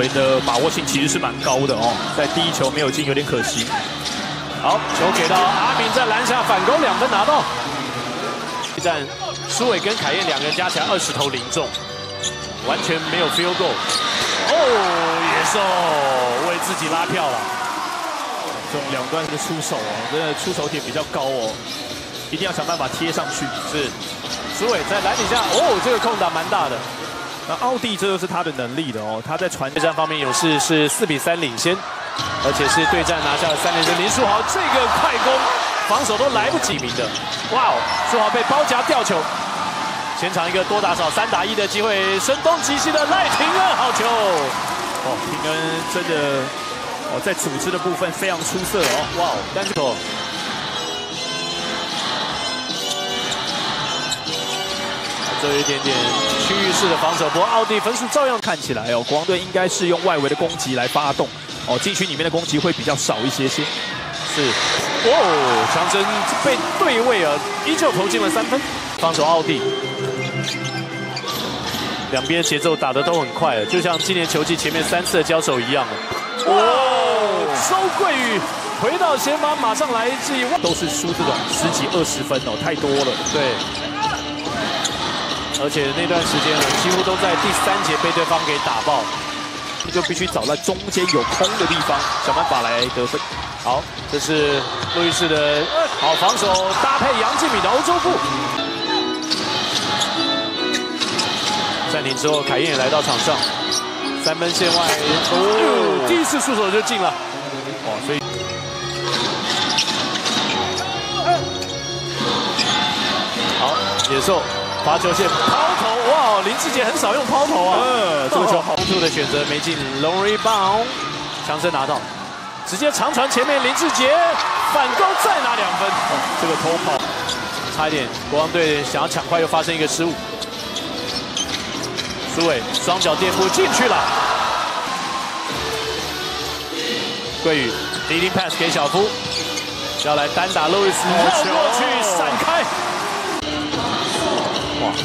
维的把握性其实是蛮高的哦，在第一球没有进，有点可惜。好，球给到阿明在篮下反攻两分拿到。一战，苏伟跟凯燕两个人加起来二十投零中，完全没有 feel goal。哦，野兽为自己拉票了。这种两端的出手哦，真的出手点比较高哦，一定要想办法贴上去。是，苏伟在篮底下，哦，这个空档蛮大的。那奥蒂这就是他的能力的哦，他在传对战方面勇士是四比三领先，而且是对战拿下了三连胜。林书豪这个快攻防守都来不及名的，哇哦，书豪被包夹吊球，前场一个多打少三打一的机会，声东击西的赖廷恩好球，哦，廷恩真的哦在组织的部分非常出色哦，哇哦，单球。这有一点点区域式的防守，不过奥蒂分数照样看起来哦，国王队应该是用外围的攻击来发动哦，禁区里面的攻击会比较少一些些。是，哦，强森被对位啊，依旧投进了三分。防守奥蒂，两边节奏打得都很快，就像今年球季前面三次的交手一样。哇，周桂宇回到前方，马上来一记，都是输这种十几二十分哦，太多了。对。而且那段时间呢，几乎都在第三节被对方给打爆，就必须找在中间有空的地方，想办法来得分。好，这是路易士的好防守，搭配杨敬敏的欧洲步。暂停之后，凯燕也来到场上，三分线外，哦，第一次出手就进了。哇，所以，好，野兽。罚球线抛投，哇！林志杰很少用抛投啊。呃，这个球好处的选择没进，long rebound，强森拿到，直接长传前面，林志杰反攻再拿两分。这个偷跑差一点，国王队想要抢快又发生一个失误。苏伟双脚垫步进去了，桂宇 leading pass 给小夫，要来单打路易斯，绕过去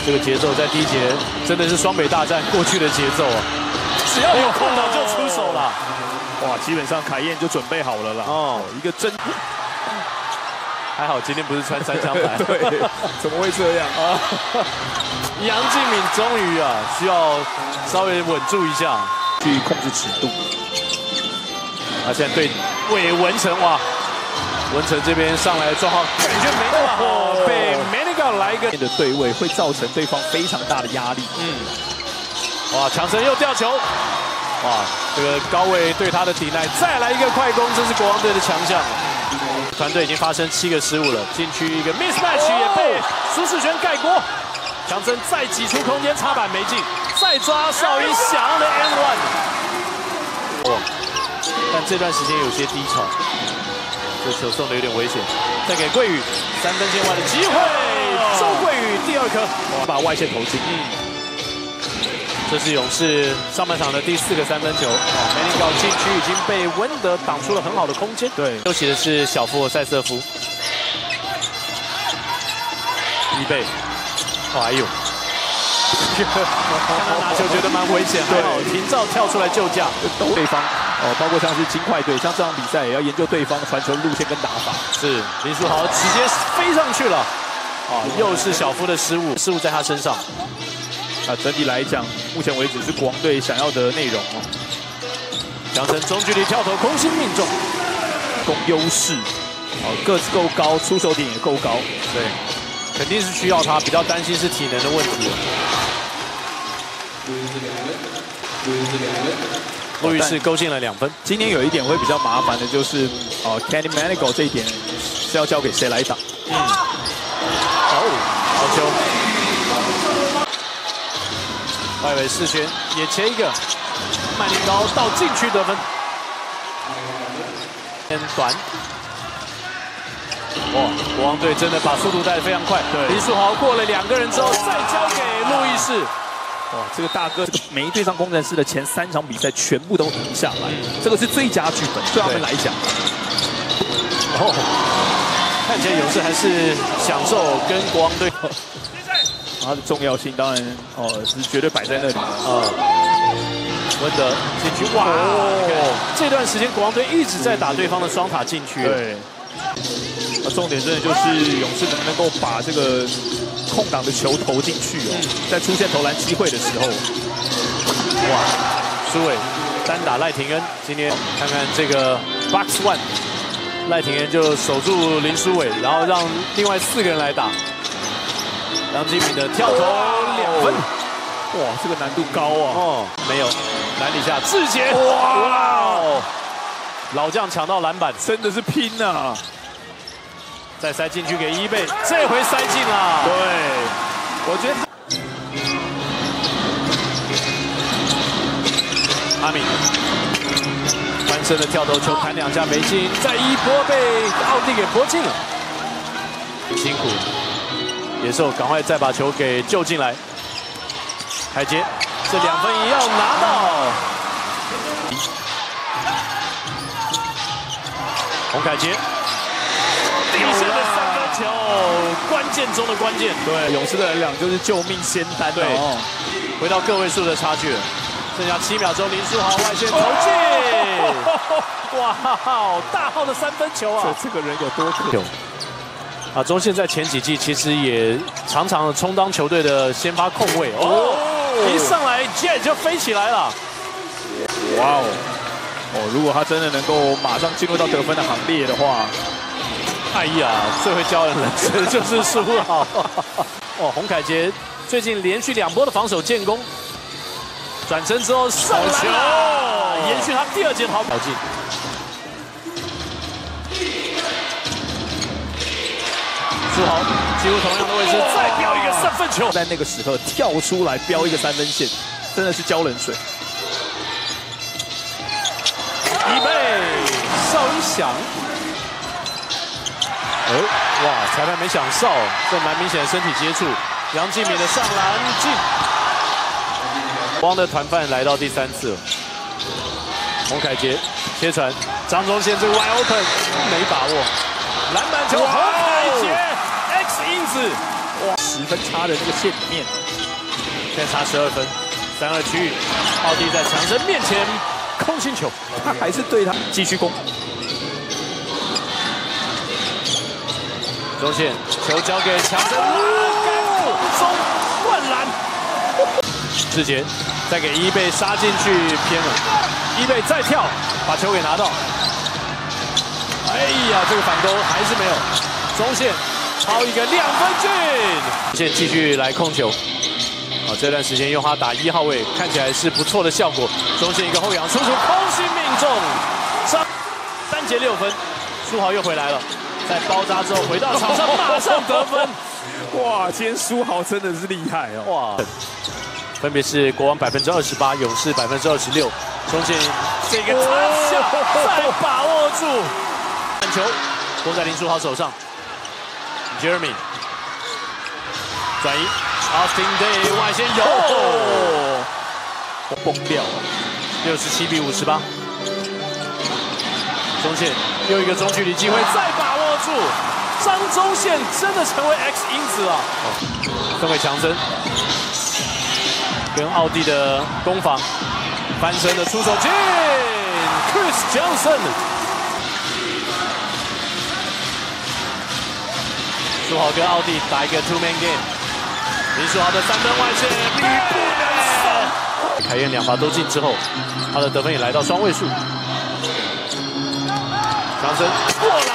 这个节奏在第一节真的是双北大战过去的节奏啊！只要有空档就出手了。哇，基本上凯燕就准备好了啦。哦，一个真，还好今天不是穿三枪牌。对，怎么会这样啊？杨敬敏终于啊，需要稍微稳住一下，去控制尺度。啊，现在对魏文成哇，文成这边上来的状况感觉没那么好，被。来一个的对位会造成对方非常大的压力。嗯，哇，强森又掉球，哇，这个高位对他的抵赖，再来一个快攻，这是国王队的强项。团队已经发生七个失误了，禁区一个 mismatch 也被苏世轩盖过，强森再挤出空间插板没进，再抓邵一翔的 N one。哇，但这段时间有些低潮，这球送的有点危险，再给桂宇三分线外的机会。第二颗，把外线投进。嗯，这是勇士上半场的第四个三分球。梅林高禁区已经被温德挡出了很好的空间。对，休息的是小福塞瑟夫。预备，哎呦，看他拿球觉得蛮危险，还好廷照跳出来救驾，抖对方。哦，包括像是金块队，像这场比赛也要研究对方传球路线跟打法。是林书豪直接飞上去了。啊，又是小夫的失误，失误在他身上。啊，整体来讲，目前为止是国王队想要的内容哦。杨晨中距离跳投空心命中，攻优势。哦，个子够高，出手点也够高。对，肯定是需要他，比较担心是体能的问题。路易斯勾进了两分。今天有一点会比较麻烦的就是，哦，Candy Manigo 这一点是要交给谁来打？嗯。外围四圈也切一个，曼宁高到禁区得分，偏短。哇，国王队真的把速度带得非常快。对，林书豪过了两个人之后，再交给路易士。哇，这个大哥，这个没对上工程师的前三场比赛全部都赢下来，这个是最佳剧本，对他们来讲。哦。看起来勇士还是享受跟国王队，他 的重要性当然哦是绝对摆在那里啊。温德进去，哇！这段时间国王队一直在打对方的双塔进去。对，那重点真的就是勇士能不能够把这个空档的球投进去哦，在出现投篮机会的时候，哇！苏伟单打赖廷恩，今天看看这个 box one，赖廷恩就守住林书伟，然后让另外四个人来打。梁金敏的跳投两分。哇，这个难度高啊！哦，没有，篮底下志杰，哇哦，老将抢到篮板，真的是拼呐！再塞进去给伊贝，这回塞进了。对，我觉得阿敏翻身的跳投球弹两下没进，再一波被奥地给拨进了，辛苦，野兽赶快再把球给救进来。凯杰，这两分也要拿到。洪凯杰，底线的三分球，关键中的关键。对，勇士的人两就是救命仙丹。对，回到个位数的差距了，剩下七秒钟，林书豪外线投进。哇，大号的三分球啊！这这个人有多可？啊，中线在前几季其实也常常充当球队的先发控卫哦。一上来，Jet 就飞起来了！哇哦，哦，如果他真的能够马上进入到得分的行列的话，哎呀，最会教人了，这就是苏豪。哦，洪凯杰最近连续两波的防守建功，转身之后上球，延续他第二节跑跑进。苏豪几乎同样的位置，再飙一个三分球，在那个时刻跳出来飙一个三分线，真的是浇冷水。预备，哨一响，哎，哇，裁判没响哨，这蛮明显的身体接触。杨敬敏的上篮进，汪的团饭来到第三次了。洪凯杰切传，张忠宪这个 wide open 没把握，篮板球洪凯杰 X。因子，哇，十分差的这个线里面，现在差十二分，三二区域，奥迪在强生面前空心球，他还是对他继续攻。中线球交给强生，中灌篮，志杰再给伊贝杀进去偏了，伊贝再跳把球给拿到，哎呀，这个反攻还是没有，中线。抛一个两分进，现在继续来控球。好，这段时间用他打一号位，看起来是不错的效果。中线一个后仰，出手空心命中，三单节六分。苏豪又回来了，在包扎之后回到场上，马上得分。哇，今天苏豪真的是厉害哦。哇，分别是国王百分之二十八，勇士百分之二十六。中线这个插下，再把握住，篮球。都在林书豪手上。Jeremy 转移，Austin Day 外线有，崩掉，六十七比五十八，中线又一个中距离机会，再把握住，张中线真的成为 X 因子了，分给强森，跟奥蒂的攻防，翻身的出手进，Chris Johnson。苏豪跟奥蒂打一个 two man game，林书豪的三分外线，你不能送。凯燕两罚都进之后，他的得分也来到双位数。强森过了，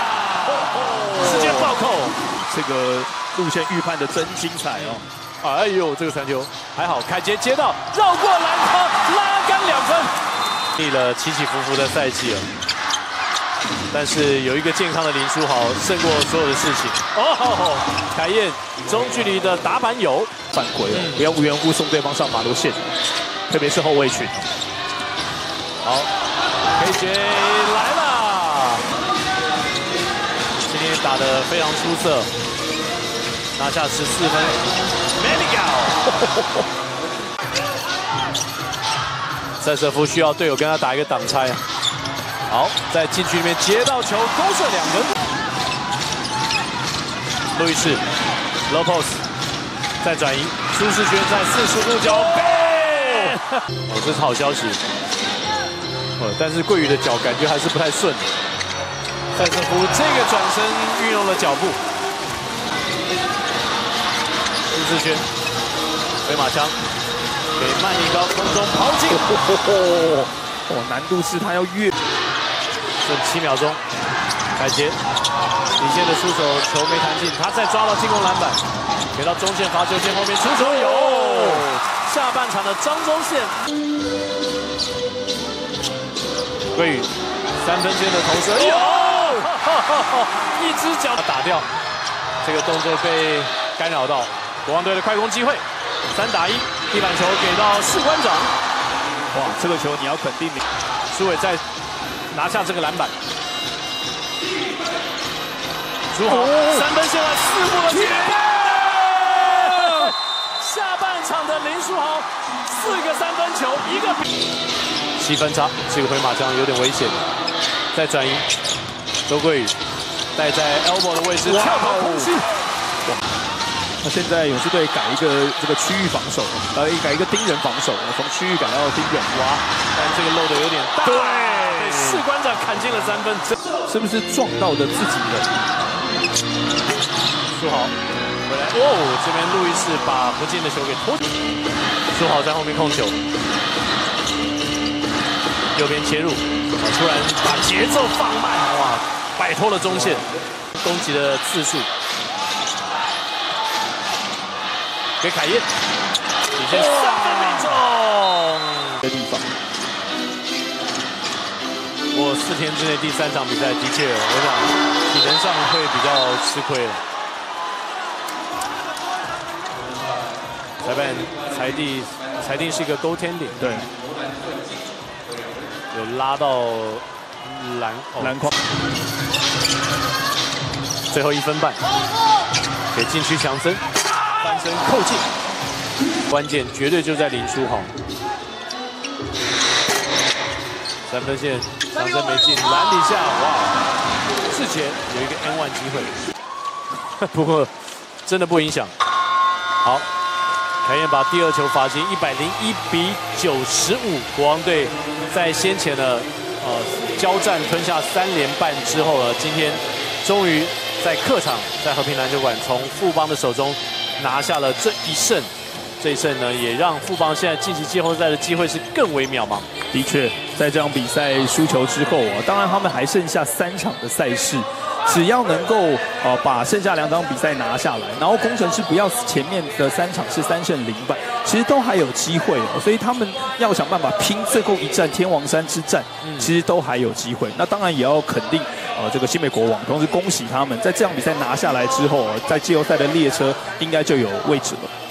直接暴扣，这个路线预判的真精彩哦。哎呦，这个传球还好，凯杰接到，绕过篮筐，拉杆两分。历了起起伏伏的赛季了。但是有一个健康的林书豪胜过所有的事情哦。凯燕中距离的打板有犯规了，不要无缘无故送对方上马路线，特别是后卫群。好，KJ 来了，今天打得非常出色，拿下十四分。Menigal，塞瑟夫需要队友跟他打一个挡拆。好，在禁区里面接到球，勾射两分。路易斯，low post，再转移，舒适圈在四十度角，哦，这是好消息。哦，但是桂宇的脚感觉还是不太顺。塞瑟夫这个转身运用了脚步。朱志轩，飞马枪。给曼尼高空中抛进。哦，难度是他要越。剩七秒钟，凯杰底线的出手，球没弹进，他再抓到进攻篮板，给到中线罚球线后面出手有。下半场的张忠宪，桂宇三分线的投射有，一只脚。打掉，这个动作被干扰到，国王队的快攻机会，三打一，地板球给到士官长，哇，这个球你要肯定，苏伟再。拿下这个篮板，朱豪三分线外四步的绝下半场的林书豪四个三分球，一个七分差，这个回马枪有点危险。再转移，周桂宇带在 elbow 的位置跳投空心。那现在勇士队改一个这个区域防守，呃，改一个盯人防守，从区域改到盯人。哇，但这个漏的有点大。对。士官长砍进了三分，是不是撞到的自己人？苏豪回来，哦，这边路易斯把不进的球给拖。苏豪在后面控球，右边切入，突然把节奏放慢，哇，摆脱了中线，攻击的次数。给凯燕，领先三分命中。的地方。我四天之内第三场比赛的确，我想体能上会比较吃亏了。裁判裁定裁定是一个 e i n g 对，有拉到篮篮筐，最后一分半，给禁区强森扣进，关键绝对就在林书豪。三分线，强森没进，篮底下，哇！之前有一个 N one 机会，不过真的不影响。好，凯燕把第二球罚进，一百零一比九十五。国王队在先前的呃交战吞下三连败之后呢，今天终于在客场在和平篮球馆从富邦的手中拿下了这一胜。这一胜呢，也让富邦现在晋级季后赛的机会是更为渺茫。的确，在这场比赛输球之后啊，当然他们还剩下三场的赛事，只要能够呃把剩下两场比赛拿下来，然后工程师不要前面的三场是三胜零败，其实都还有机会哦。所以他们要想办法拼最后一战天王山之战，其实都还有机会。那当然也要肯定呃这个新美国王，同时恭喜他们在这场比赛拿下来之后，在季后赛的列车应该就有位置了。